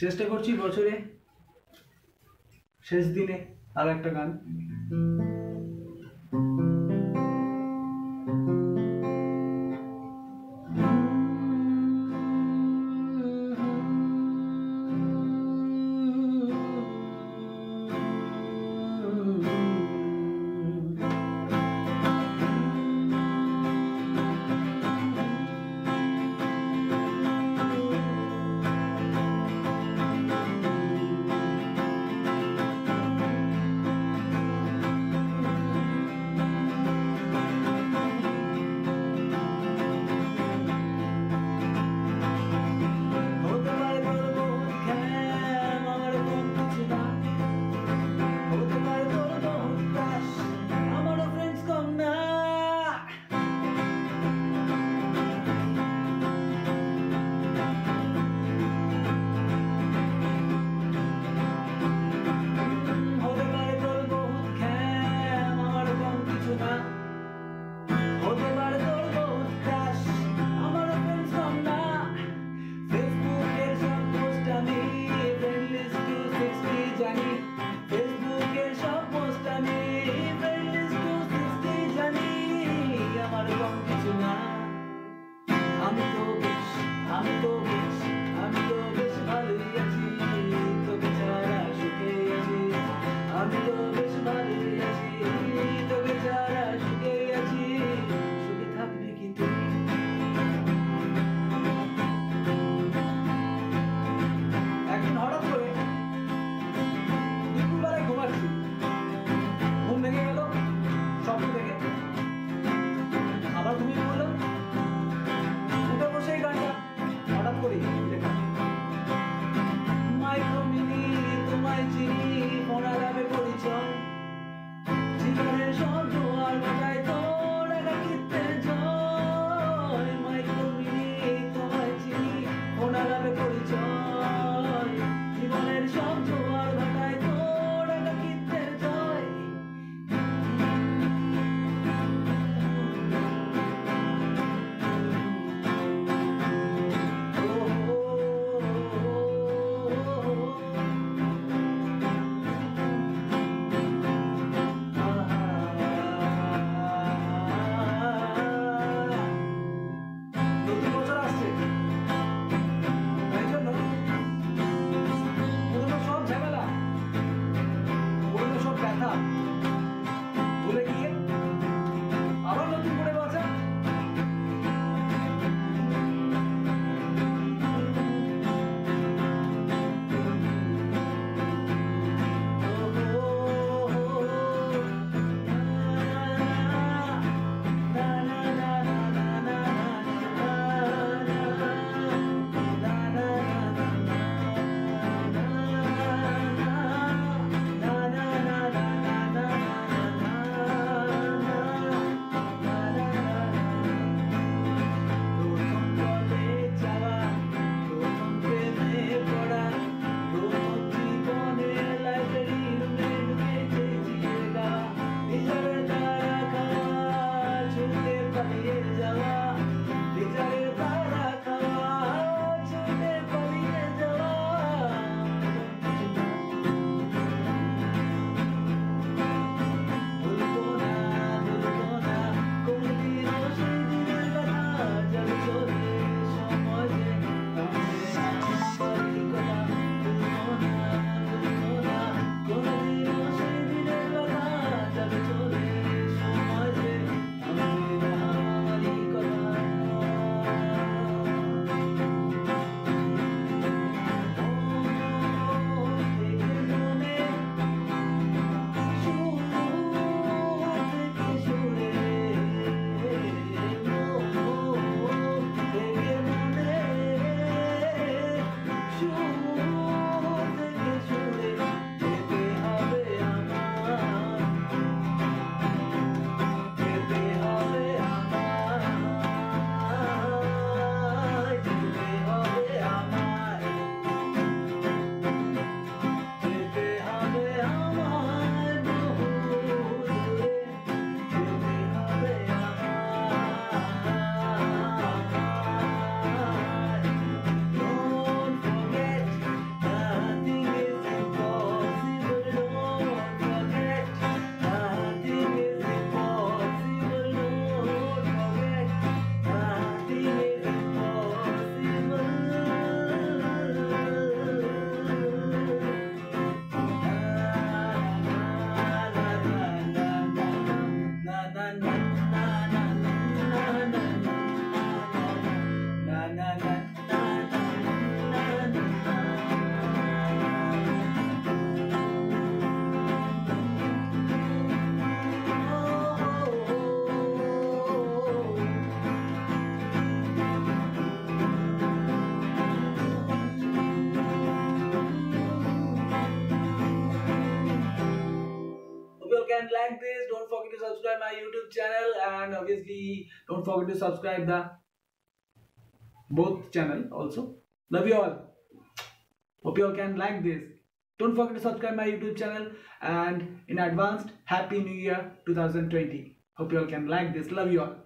চেষ্টা করছি বছরে শেষ দিনে আর একটা গান। Like this. Don't forget to subscribe my youtube channel and obviously don't forget to subscribe the both channel also. Love you all. Hope you all can like this. Don't forget to subscribe my youtube channel and in advance happy new year 2020 hope you all can like this. Love you all